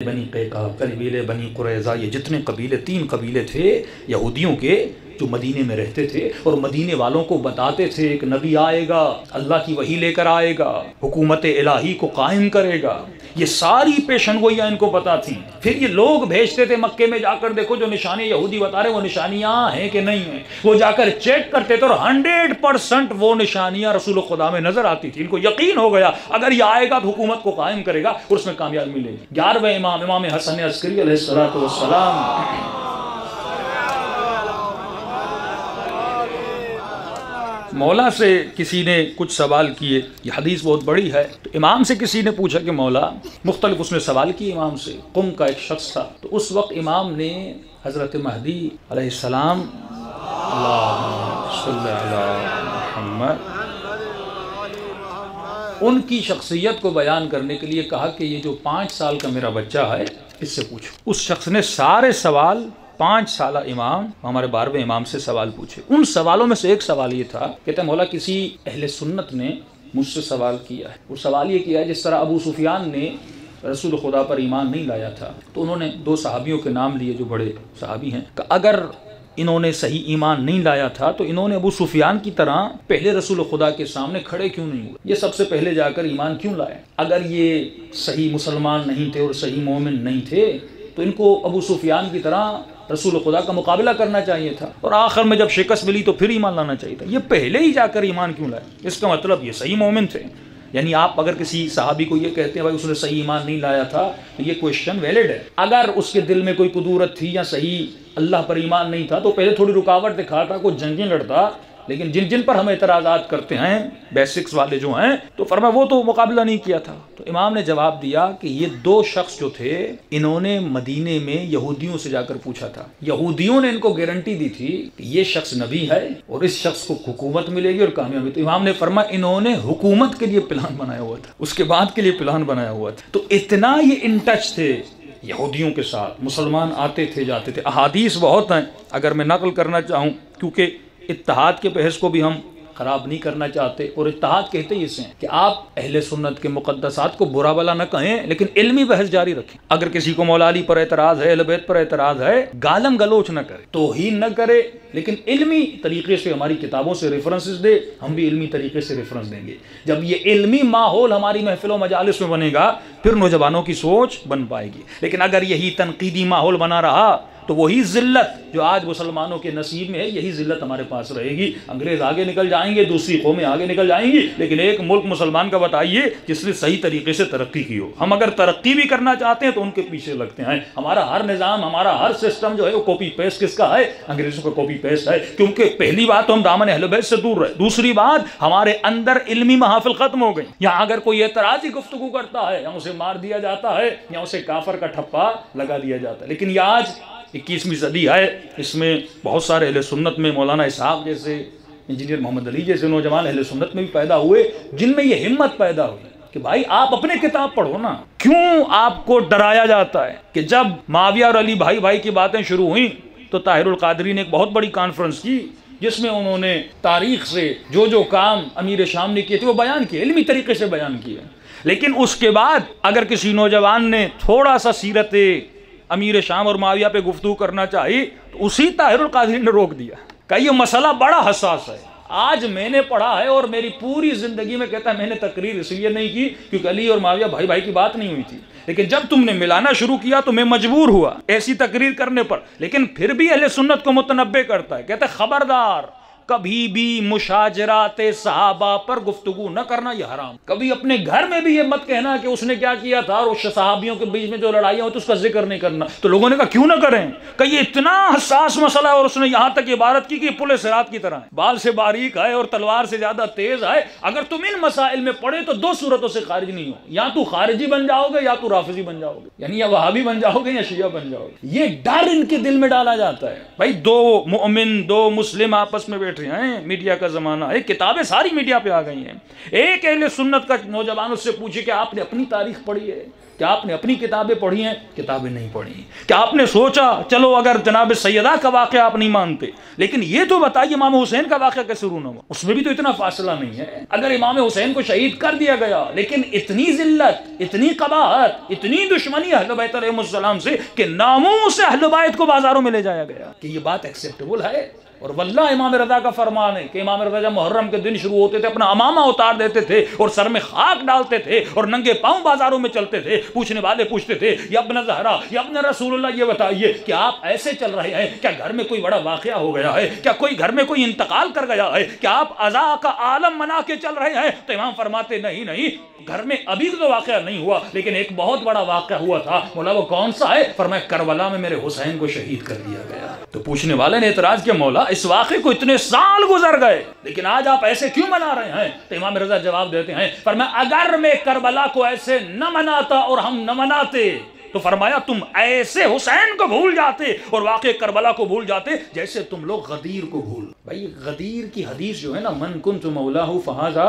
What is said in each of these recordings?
बनी कैका कबीले बनी कुरैज़ा ये जितने कबीले तीन कबीले थे यहूदियों के जो मदीने में रहते थे और मदीने वालों को बताते थे, एक नबी आएगा, अल्लाह की वही लेकर आएगा, हुकूमत इलाही को कायम करेगा। ये सारी पेशन गोइयाँ इनको पता थी फिर ये लोग भेजते थे मक्के में जाकर, देखो जो निशानी यहूदी बता रहे वो निशानियाँ हैं कि नहीं है? वो जाकर चेक करते थे और हंड्रेड परसेंट वो निशानियाँ रसूल खुदा में नज़र आती थी। इनको यकीन हो गया, अगर ये आएगा तो हुकूमत को कायम करेगा और उसमें कामयाबी मिलेगी। ग्यारहवें इमाम इमाम हसन अस्करी सलाम मौला से किसी ने कुछ सवाल किए, ये हदीस बहुत बड़ी है। तो इमाम से किसी ने पूछा कि मौला, मुख्तलिफ़ उसने सवाल किए इमाम से, कुम का एक शख्स था। तो उस वक्त इमाम ने हज़रत महदी अलैहिस्सलाम उनकी शख्सियत को बयान करने के लिए कहा कि ये जो पाँच साल का मेरा बच्चा है, इससे पूछो। उस शख्स ने सारे सवाल पाँच साल इमाम हमारे बारहवें इमाम से सवाल पूछे। उन सवालों में से एक सवाल ये था, कहते मौला, किसी अहले सुन्नत ने मुझसे सवाल किया है। वो सवाल ये किया है, जिस तरह अबू सुफियान ने रसूल खुदा पर ईमान नहीं लाया था तो उन्होंने दो सहाबियों के नाम लिए, जो बड़े सहाबी हैं, कि अगर इन्होंने सही ईमान नहीं लाया था तो इन्होंने अबू सुफियान की तरह पहले रसूल खुदा के सामने खड़े क्यों नहीं हुए? ये सबसे पहले जाकर ईमान क्यों लाए? अगर ये सही मुसलमान नहीं थे और सही मोमिन नहीं थे तो इनको अबू सुफियान की तरह रसूल खुदा का मुकाबला करना चाहिए था। और आखिर में जब शिकस्त मिली तो फिर ईमान लाना चाहिए था। ये पहले ही जाकर ईमान क्यों लाए? इसका मतलब ये सही मोमिन थे। यानी आप अगर किसी साहबी को ये कहते हैं, भाई, उसने सही ईमान नहीं लाया था तो ये क्वेश्चन वैलिड है। अगर उसके दिल में कोई कुदूरत थी या सही, अल्लाह पर ईमान नहीं था तो पहले थोड़ी रुकावट दिखाता कोई जंगें लड़ता लेकिन जिन जिन पर हम एतराज़ात करते हैं बेसिक्स वाले जो हैं तो फरमा वो तो मुकाबला नहीं किया था। तो इमाम ने जवाब दिया कि ये दो शख्स जो थे, इन्होंने मदीने में यहूदियों से जाकर पूछा था। यहूदियों ने इनको गारंटी दी थी कि ये शख्स नबी है और इस शख्स को हुकूमत मिलेगी और कामयाबी। तो इमाम ने फरमा, इन्होंने हुकूमत के लिए प्लान बनाया हुआ था। उसके बाद के लिए प्लान बनाया हुआ था। तो इतना ये इन टच थे यहूदियों के साथ। मुसलमान आते थे, जाते थे। अहादीस बहुत हैं, अगर मैं नकल करना चाहूँ, क्योंकि इतिहाद के बहस को भी हम ख़राब नहीं करना चाहते। और इतिहाद कहते ही इसे कि आप अहले सुन्नत के मुकदसात को बुरा भला न कहें, लेकिन इल्मी बहस जारी रखें। अगर किसी को मौलाली पर एतराज़ है अलबैत पर एतराज़ है, गालम गलोच न करे। तो ही न करे, लेकिन इल्मी तरीके से हमारी किताबों से रेफरेंसेस दे, हम भी इल्मी तरीके से रेफरेंस देंगे। जब ये इल्मी माहौल हमारी महफिलों मजालिस में बनेगा, फिर नौजवानों की सोच बन पाएगी। लेकिन अगर यही तनकीदी माहौल बना रहा तो वही जिल्लत जो आज मुसलमानों के नसीब में है, यही जिल्लत हमारे पास रहेगी। अंग्रेज़ आगे निकल जाएँगे, दूसरी कौमें आगे निकल जाएँगी, लेकिन एक मुल्क मुसलमान का बताइए जिसने सही तरीके से तरक्की की हो। हम अगर तरक्की भी करना चाहते हैं तो उनके पीछे लगते हैं। हमारा हर निज़ाम, हमारा हर सिस्टम जो है, वो कॉपी पेस्ट किसका है? अंग्रेज़ों का कॉपी पेस्ट है। क्योंकि पहली बात तो हम दामन अहलबैत से दूर रहे। दूसरी बात, हमारे अंदर इलमी महाफिल खत्म हो गई। यहाँ अगर कोई एतराजी गुफ्तु करता है या उसे मार दिया जाता है या उसे काफर का ठप्पा लगा दिया जाता है। लेकिन ये आज इक्कीसवीं सदी है। इसमें बहुत सारे अहले सुन्नत में मौलाना इसहाक जैसे, इंजीनियर मोहम्मद अली जैसे नौजवान अहले सुन्नत में भी पैदा हुए, जिनमें ये हिम्मत पैदा हुई कि भाई आप अपने किताब पढ़ो ना। क्यों आपको डराया जाता है कि जब माविया और अली भाई भाई की बातें शुरू हुई तो ताहिरुल कादरी ने एक बहुत बड़ी कॉन्फ्रेंस की, जिसमें उन्होंने तारीख से जो जो काम अमीर शाम ने किए थे, वो बयान किए, इलमी तरीके से बयान किए। लेकिन उसके बाद अगर किसी नौजवान ने थोड़ा सा सीरत अमीर शाम और माविया पे गुफ्तु करना चाहिए तो उसी ताहिरुल कादरी ने रोक दिया। कहा, ये मसला बड़ा हसास है। आज मैंने पढ़ा है और मेरी पूरी ज़िंदगी में कहता है, मैंने तकरीर इसलिए नहीं की क्योंकि अली और माविया भाई भाई की बात नहीं हुई थी। लेकिन जब तुमने मिलाना शुरू किया तो मैं मजबूर हुआ ऐसी तकरीर करने पर। लेकिन फिर भी अहले सुन्नत को मुतनबे करता है। कहते खबरदार कभी भी मुशाजरात सहाबा पर गुफ्तगु न करना यह हराम। कभी अपने घर में भी यह मत कहना कि उसने क्या किया था और सहाबियों के बीच में जो लड़ाइयाँ हो तो उसका ज़िक्र नहीं करना। तो लोगों ने कहा, क्यों ना करें? कही इतना हसास मसला और उसने यहाँ तक इबारत की कि पुलिस रात की तरह है। बाल से बारीक आए और तलवार से ज़्यादा तेज आए। अगर तुम इन मसाइल में पढ़े तो दो सूरतों से खारिज नहीं हो। या तू खारिजी बन जाओगे या तू राफजी बन जाओगे। यानी या वहाबी बन जाओगे या शिया बन जाओगे। ये डर इनके दिल में डाला जाता है। भाई दो मोमिन, दो मुस्लिम आपस में बैठ रहे हैं, मीडिया का ज़माना। है किताबें सारी मीडिया पे आ गई हैं। एक अहले सुन्नत का नौजवान उससे पूछे कि आपने अपनी तारीख पढ़ी है? क्या आपने अपनी किताबें पढ़ी हैं? किताबें नहीं पढ़ी। क्या आपने सोचा, चलो अगर जनाब सैदा का वाक़ आप नहीं मानते? लेकिन ये तो बताइए, इमाम हुसैन का वाक़ कैसे रूना हुआ? उसमें भी तो इतना फासला नहीं है। अगर इमाम हुसैन को शहीद कर दिया गया, लेकिन इतनी जिल्लत, इतनी कबाहत, इतनी दुश्मनी अहलबैतम से कि नामों से अहलबायत को बाजारों में ले जाया गया। कि ये बात एक्सेप्टेबल है? और वल्ला इमाम रजा का फरमान है कि इमाम रजा मुहर्रम के दिन शुरू होते थे, अपना अमामा उतार देते थे और सर में खाक डालते थे और नंगे पाँव बाजारों में चलते थे, पूछने वाले पूछते थे, या अपना जहरा, या अपना रसूलुल्लाह, ये बताइए कि आप ऐसे चल रहे हैं? क्या घर में कोई बड़ा वाक़ हो गया है? क्या कोई घर में कोई इंतकाल कर गया है? क्या आप अजा का आलम मना के चल रहे हैं? तो इमाम फरमाते, नहीं नहीं, घर में अभी तो वाक़ नहीं हुआ, लेकिन एक बहुत बड़ा वाक़ हुआ था। बोला, वो कौन सा है? पर मैं करबला में मेरे हुसैन को शहीद कर दिया गया। तो पूछने वाले ने इतराज किया, मौला इस वाक़े को इतने साल गुजर गए। लेकिन आज आप ऐसे क्यों मना रहे हैं? तो इमाम रजा जवाब देते हैं, पर मैं अगर मैं करबला को ऐसे न मनाता और हम न मनाते तो फरमाया तुम ऐसे हुसैन को भूल जाते और वाकई करबला को भूल जाते जैसे तुम लोग गदीर को भूल। भाई, गदीर की हदीस जो है ना, मन कुन तुम फहाजा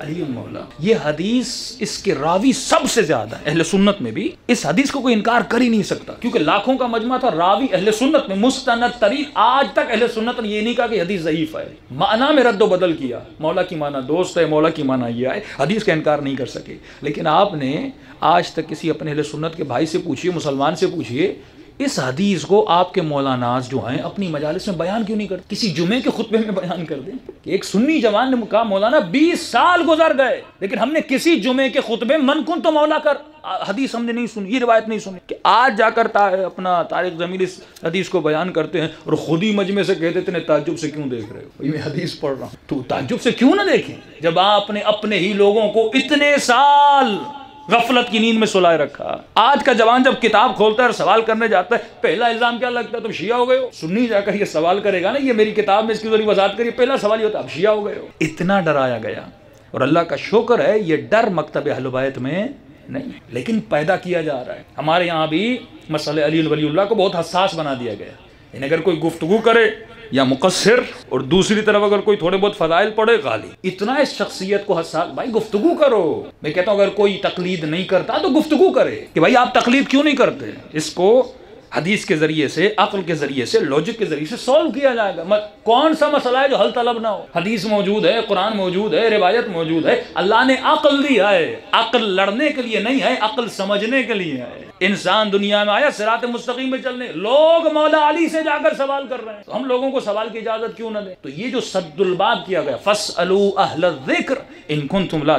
अली मौला। ये हदीस इसके रावी सबसे ज़्यादा अहले सुन्नत में भी। इस हदीस को कोई इनकार कर ही नहीं सकता। क्योंकि लाखों का मजमा था रावी अहले सुन्नत में मुस्तनद तरीन आज तक अहले सुन्नत ने ये नहीं कहा कि हदीस ज़यीफ है। माना में रद्दो बदल किया। मौला की माना दोस्त है मौला की माना ये है हदीस का इनकार नहीं कर सके। लेकिन आपने आज तक किसी अपने अहले सुन्नत के भाई से पूछिए मुसलमान से पूछिए इस हदीस को आपके मौलानाज जो हैं अपनी मजालिस में बयान क्यों नहीं करते? किसी जुमे के खुतबे में बयान कर दें कि एक सुन्नी जवान ने कहा मौलाना बीस साल गुजर गए लेकिन हमने किसी जुमे के खुतबे मन कुन तो मौला कर हदीस हमने नहीं सुनी ये रिवायत नहीं सुनी कि आज जाकर ता, अपना तारिक जमील इस हदीस को बयान करते हैं और खुद ही मजमे से कहते थे ताजुब से क्यों देख रहे हो? मैं हदीस पढ़ रहा हूँ। तो ताजुब से क्यों ना देखें? जब आपने अपने ही लोगों को इतने साल गफलत की नींद में सुलाए रखा। आज का जवान जब किताब खोलता है और सवाल करने जाता है, पहला इल्ज़ाम क्या लगता है? तुम शिया हो गए हो। सुन्नी जाकर ये सवाल करेगा ना, ये मेरी किताब में इसकी वजात करिए, पहला सवाल ये होता है, आप शिया हो गए हो। इतना डराया गया। और अल्लाह का शुक्र है, ये डर मकतब अहलबायत में नहीं, लेकिन पैदा किया जा रहा है। हमारे यहाँ भी मसल अली को बहुत हसास बना दिया गया। अगर कोई गुफ्तगु करे या मुकसर और दूसरी तरफ़ अगर कोई थोड़े बहुत फजाइल पड़े गाली। इतना इस शख्सियत को हर साल भाई, गुफ्तगु करो। मैं कहता हूँ, अगर कोई तकलीद नहीं करता तो गुफ्तु करे। कि भाई, आप तकलीद क्यों नहीं करते? इसको हदीस के ज़रिए से, अक्ल के ज़रिए से लॉजिक के ज़रिए से सॉल्व किया जाएगा। मत, कौन सा मसला है जो हल तलब ना हो? हदीस मौजूद है, कुरान मौजूद है, रिवायत मौजूद है। अल्लाह ने अक्ल दी है। अक्ल लड़ने के लिए नहीं है, अक्ल समझने के लिए है। इंसान दुनिया में आया, सिरात मुस्तकीम में चलने। लोग मौला अली से जाकर सवाल कर रहे हैं। तो हम लोगों को सवाल की इजाज़त क्यों ना दे? तो ये जो सद्दुलबाब किया गया फस अलू अहल ज़िक्र इनकुन तुम ला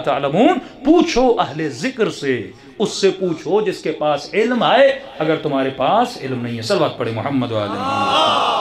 पूछो अहले ज़िक्र से। उससे पूछो जिसके पास इल्म है, अगर तुम्हारे पास इल्म नहीं है। सलवात पढ़े मोहम्मद वाले।